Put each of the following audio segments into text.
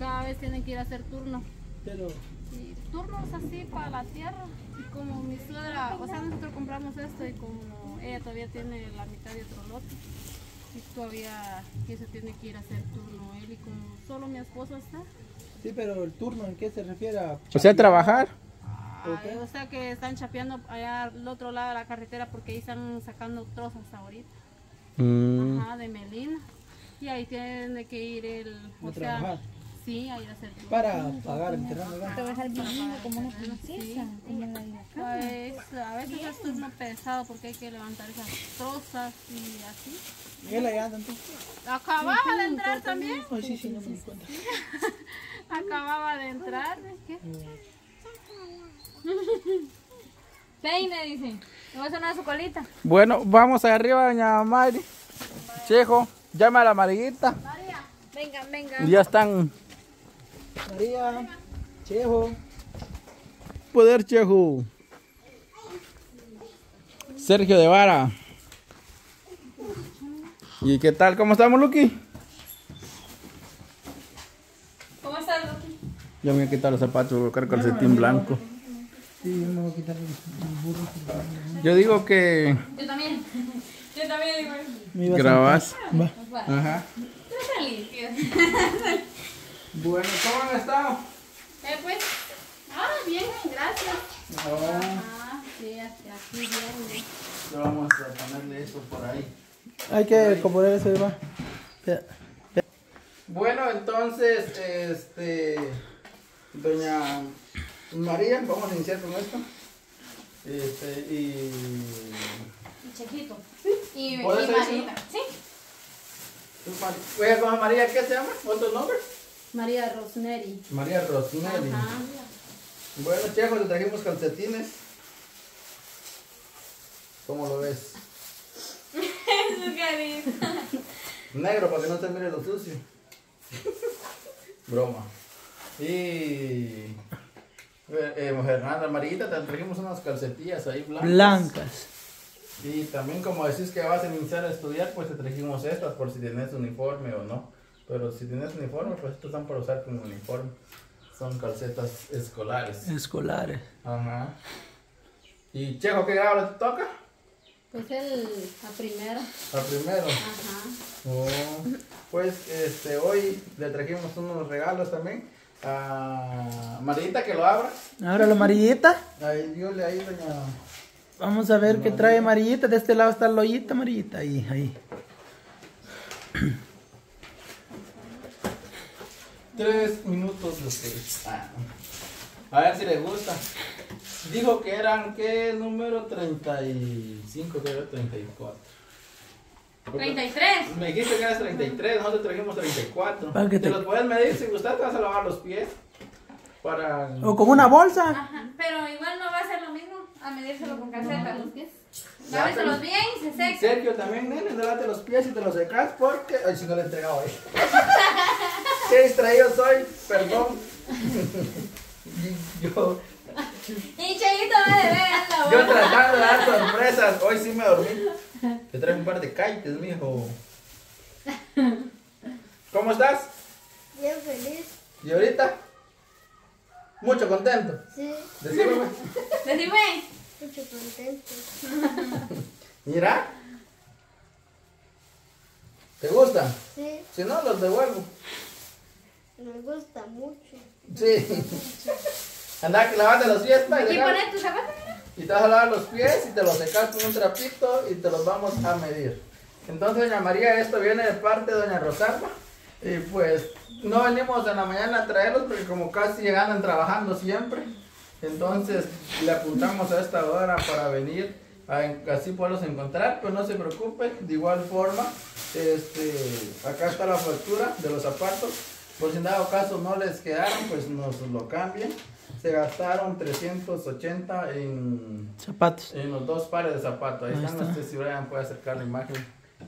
cada vez tienen que ir a hacer turno. Pero, Y turnos así para la tierra. Y como mi suegra, o sea, nosotros compramos esto y como ella todavía tiene la mitad de otro lote, y todavía que se tiene que ir a hacer turno él y como solo mi esposo está. sí, pero el turno, ¿en qué se refiere a O sea, trabajar. Ay, o sea que están chapeando allá al otro lado de la carretera porque ahí están sacando trozas ahorita. Mm. Ajá, de Melina. Y ahí tiene que ir el. O sea, trabajar. Sí, a ir a hacer para pagar enterrando ¿verdad? Trabajar bien como una princesa. Pues a veces es turno pesado porque hay que levantar esas trozas y así. Él allá anda entonces. Acababa de entrar también. Ay, sí, sí, no me di cuenta. Acababa de entrar. ¿Qué? Peine, dice. Le voy a sonar su colita. Bueno, vamos arriba, doña Mari. Chejo, llama a la amarillita. Venga, venga. Ya están. María, Chejo. Poder Chejo. Sergio de Vara. ¿Y qué tal? ¿Cómo estamos, Lucky? ¿Cómo estás, Lucky? Ya me voy a quitar los zapatos, voy a colocar calcetín blanco. Sí, yo me voy a quitar el burro. Yo digo que Yo también. Yo también digo. Grabas. sentar. Va. Ajá. Tú estás limpio. Bueno, ¿cómo han estado? Eh, pues. Ah, bien, gracias. No, Ah, sí, aquí aquí bien. ya vamos a ponerle eso por ahí. Hay que acomodar eso, ahí va. Espera. Bueno, entonces, este, doña María, vamos a iniciar con esto. Este, y Y Chejito. Y, y ¿Puede ser eso? Marita. Sí. Con María, ¿qué se llama? ¿Otro nombre? María Rosemary. María. Ajá. Bueno, Chejo, le trajimos calcetines. ¿Cómo lo ves? Su carita. Negro para que no se mire lo sucio. Broma. Y eh, eh, Fernanda Amarillita, te trajimos unas calcetillas ahí blancas. Blancas. Y también como decís que vas a iniciar a estudiar, pues te trajimos estas por si tienes uniforme o no. Pero si tienes uniforme, pues estos están para usar como uniforme. Son calcetas escolares. Escolares. Ajá. ¿Y Chejo qué grado te toca? Pues el a primero. Al primero. Ajá. Oh, pues este, hoy le trajimos unos regalos también a Marita que lo abra. Ahora la amarillita. Ahí, dígale ahí, doña. Vamos a ver qué trae amarillita. De este lado está la ollita amarillita. Ahí, ahí. Tres minutos después. Ah, a ver si le gusta. Dijo que eran, ¿qué número? 35, que era 34. Porque 33. Me dijiste que eras 33, nosotros trajimos 34. Para que te te- los puedes medir si gustas, te vas a lavar los pies. Para. O con una bolsa. Ajá. Pero igual no va a ser lo mismo a medírselo con calcetas. Los pies. Lávenselos bien y se secan. Sergio también, nene, lávate los pies y te los secas porque. Ay, si no le he entregado ahí. Qué distraído soy, perdón. Yo, Y Chejito va de ver anda, yo tratando de dar sorpresas, hoy sí me dormí. Te traigo un par de kites, mijo. ¿Cómo estás? Bien feliz, ¿Y ahorita? Mucho contento. sí, Decime. Decime. mucho contento. Mira. ¿Te gusta? Sí, Si no, los devuelvo. Me gusta mucho. Sí. Anda, que lavate los pies, pa, y pones tus zapatos. Y te vas a lavar los pies y te los secas con un trapito y te los vamos a medir. Entonces, doña María, esto viene de parte de doña Rosalba. Y pues no venimos en la mañana a traerlos porque como casi andan trabajando siempre. Entonces le apuntamos a esta hora para venir, a así poderlos encontrar, pero no se preocupe, de igual forma, este, acá está la factura de los zapatos, por si en dado caso no les quedaron, pues nos lo cambian. Se gastaron 380 en, Zapatos. en los dos pares de zapatos. Ahí, Ahí están, está. no sé si Brian puede acercar la imagen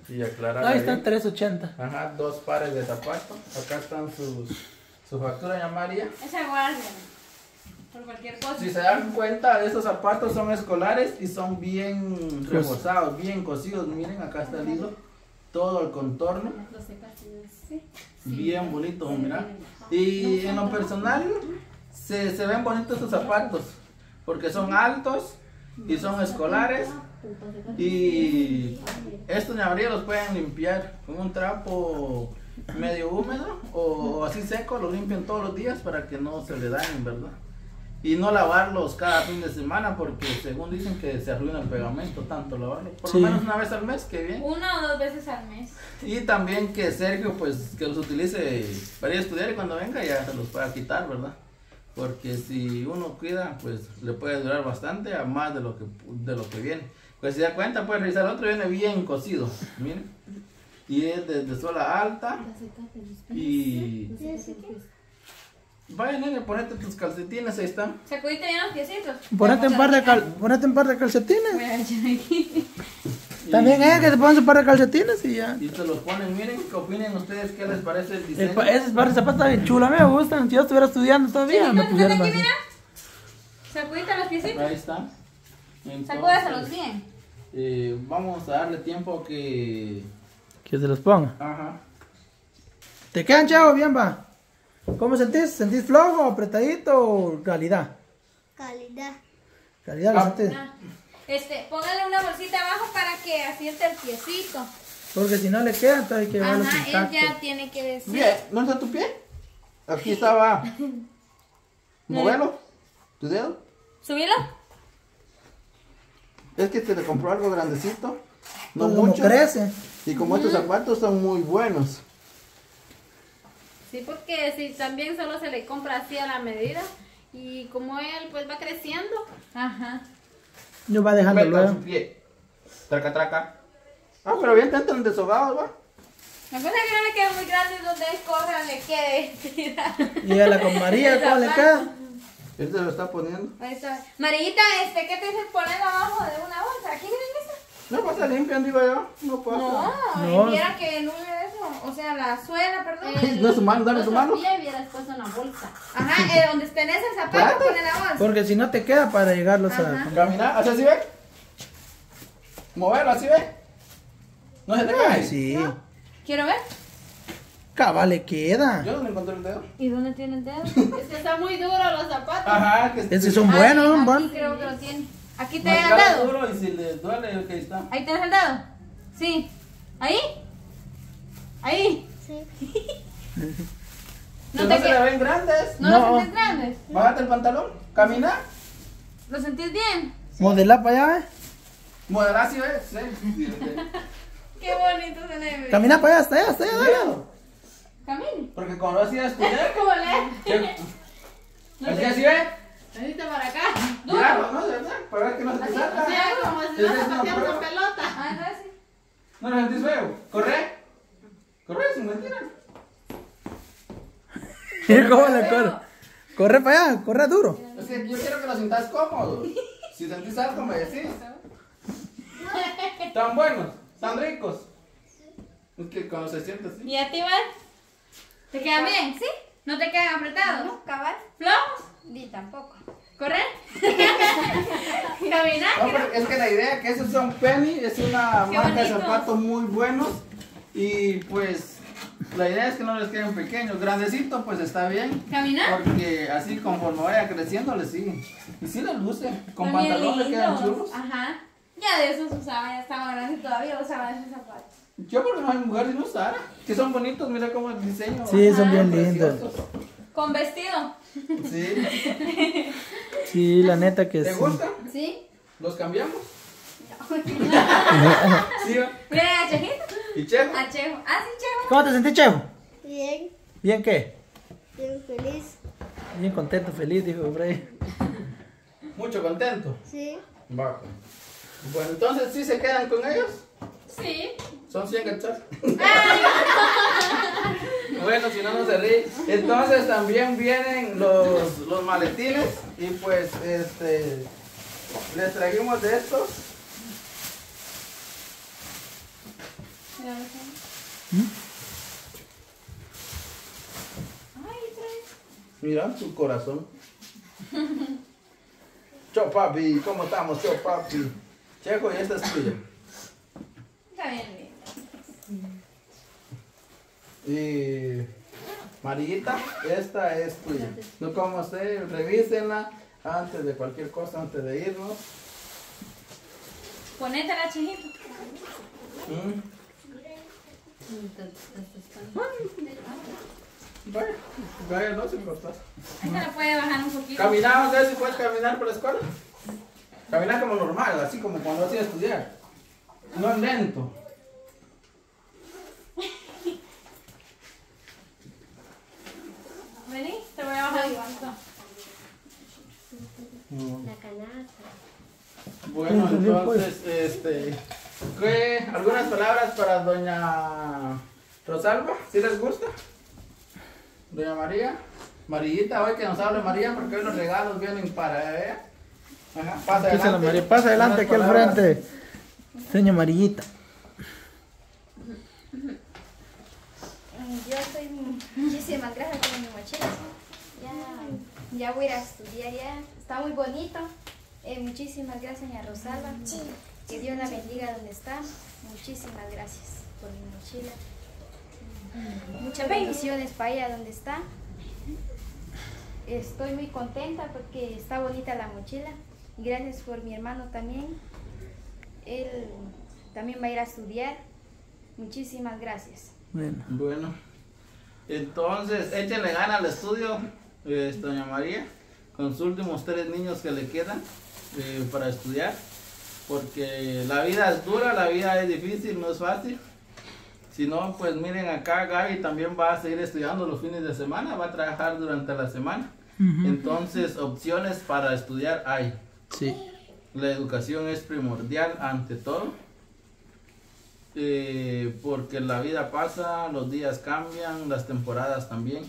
y aclarar. Ahí están 380. Ajá, dos pares de zapatos. Acá están sus, su factura, ya María. Esa guardia. Por cualquier cosa. Si se dan cuenta, estos zapatos son escolares y son bien reforzados, bien cosidos. Miren, acá está el hilo. Todo el contorno. Bien bonitos, mira. Y en lo personal, se, se ven bonitos estos zapatos, porque son altos y son escolares. Y estos doña María los pueden limpiar con un trapo medio húmedo o así seco, los limpian todos los días para que no se le dañen, ¿verdad? Y no lavarlos cada fin de semana porque según dicen que se arruina el pegamento, tanto lavarlo. Por Sí. lo menos una vez al mes, que bien. Una o dos veces al mes. Y también que Sergio, pues, que los utilice para ir a estudiar y cuando venga ya se los pueda quitar, ¿verdad? Porque si uno cuida, pues le puede durar bastante a más de lo que, de lo que viene. Pues si da cuenta, puede revisar el otro, viene bien cocido, miren. Y es de, de suela alta. Y vaya, nene, ponete tus calcetines, ahí están. Sacudiste bien los piecitos. Ponete un par de, cal, ponete un par de calcetines. Voy a echar aquí. También es que te pones un par de calcetines y ya. Y se los ponen, miren, ¿qué opinen ustedes? ¿Qué les parece el El diseño? pa- Esos par de zapatos bien chulos, a mí me gustan. Si yo estuviera estudiando todavía, me Chiquito, pusieran aquí, mira. Sacudiste los piecitos. Ahí están. Sacúdaselos bien. eh, vamos a darle tiempo que... Que se los ponga. Ajá. ¿Te quedan, chavo? Bien, va. ¿Cómo sentís? ¿Sentís flojo, apretadito o calidad? Calidad. Calidad, ¿lo Ah. sentís? Ah, Este, póngale una bolsita abajo para que asiente el piecito. Porque si no le queda, entonces hay que verlos Ajá, él ya tiene que decir. Bien, ¿dónde está tu pie? Aquí estaba. Movelo. ¿Tu dedo? Subilo. Es que te le compró algo grandecito. No Pues como mucho. crece. Y como estos zapatos son muy buenos. Sí, porque si también solo se le compra así a la medida y como él pues va creciendo, Ajá. Yo va dejando luego. Traca, traca. Ah, pero bien, te entran deshogados, va. La cosa es que no le queda muy grande donde él corra le quede. Y a la con María, ¿cómo le queda? Él se lo está poniendo. Ahí está. Marillita, este, ¿qué te dices poner abajo de una bolsa? ¿Aquí miren eso? No pasa limpian, digo yo. No pasa. No, No. viera que no. O sea, la suela, perdón. No es su mano, dame lo su mano. y hubieras puesto una bolsa. Ajá, eh, donde tenés el zapato, pone la bolsa. Porque si no te queda para llegarlos Ajá. a... Caminar, así así ve. Moverlo, así ve. No se te cae. Ay, sí. Quiero ver. Cabal, le queda. Yo no encontré el dedo. ¿Y dónde tiene el dedo? Es que está muy duro los zapatos. Ajá, que Esos son buenos, Aquí, van. aquí creo que lo tiene. Aquí te el dedo. duro y si le duele, está. Ahí tenés el dedo. Sí. ¿Ahí? Ahí. Sí. No, No no te se le ven grandes. ¿No, No. lo sentís grandes? Bájate el pantalón. Camina. ¿Lo sentís bien? Modelar para allá, ¿eh? Moderar si ves. Sí. Qué bonito se le ve. Camina para allá, hasta allá, hasta allá, dale. Camine. Porque cuando lo hacía estudiar. ¿Cómo le? Así así ve. Venite para acá. Claro, no, de verdad. Para ver que no se te así hago como si a una pelota. Ah, sí. No lo sentís feo. Corre. Corre, sin mentiras. ¿Cómo le corre? Corre para allá, corre duro. Es que yo quiero que lo sientas cómodo. Si sentís algo, me decís. Tan buenos, tan ricos. Es que cuando se siente así. ¿Y a ti, Val? ¿Te quedan bien? ¿Sí? ¿No te quedan apretados? No, cabal. ¿Flojos? Ni tampoco. ¿Correr? ¿Caminar? No, pero es que la idea que esos son Penny, es una Qué marca de zapatos muy buenos. Y pues la idea es que no les queden pequeños. Grandecitos, pues está bien. ¿Caminar? Porque así conforme vaya creciendo les siguen. Y sí les luce. Con pantalón les quedan chulos. Ajá. Ya de esos usaba, ya estaba grande y todavía usaba esos zapatos. Yo porque no hay mujer sin usar. Que son bonitos, mira cómo el diseño. Sí, son bien lindos. Con vestido. Sí. Sí, la neta que ¿Te sí. gustan? ¿Sí? ¿Los cambiamos? Sí, ¿va? Mira, a Chejito. ¿Y Chejo? A Chejo. Ah, sí, Chejo. ¿Cómo te sentís, Chevo? Bien. ¿Bien qué? Bien feliz. Bien contento, feliz, dijo Freddy. Mucho contento. Sí. Va. Bueno, entonces sí se quedan con ellos. Sí. Son 100 quetzales. bueno, si no, no se ríe. Entonces también vienen los, los maletines. Y pues, este. Les trajimos de estos. Mira su corazón. Cho papi, ¿cómo estamos? Cho papi. Checo, y esta es tuya. Está bien. Y Marita, esta es tuya. No como sé, revísenla antes de cualquier cosa, antes de irnos. Ponete la chijita. Mm. Vaya, vaya, no se importa. Esta la puede bajar un poquito. Caminamos, ¿sabes si puedes caminar por la escuela? Caminar como normal, así como cuando hacía estudiar. No lento. Vení, te voy a bajar el banco. La canasta. Bueno, entonces, este, ¿qué, algunas palabras para doña Rosalba, si les gusta? Doña María, Marillita, hoy que nos hable María, porque hoy los regalos vienen para ella. Ajá, pasa Aquí adelante. María. Pasa adelante Unas aquí al frente. Seña amarillita. Mm, Yo estoy muchísimas gracias por mi mochila. Ya, ya voy a ir a estudiar ya. Está muy bonito. Eh, muchísimas gracias, doña Rosalba. Que Dios la bendiga donde está. Muchísimas gracias por mi mochila. Muchas bendiciones para ella donde está. Estoy muy contenta porque está bonita la mochila. Y gracias por mi hermano también. Él también va a ir a estudiar. Muchísimas gracias. Bueno. Bueno, entonces échenle gana al estudio, eh, doña María, con sus últimos tres niños que le quedan eh, para estudiar, porque la vida es dura, la vida es difícil, no es fácil. Si no, pues miren acá, Gaby también va a seguir estudiando los fines de semana, va a trabajar durante la semana. Entonces, opciones para estudiar hay. Sí. La educación es primordial ante todo. Eh, porque la vida pasa, los días cambian, las temporadas también.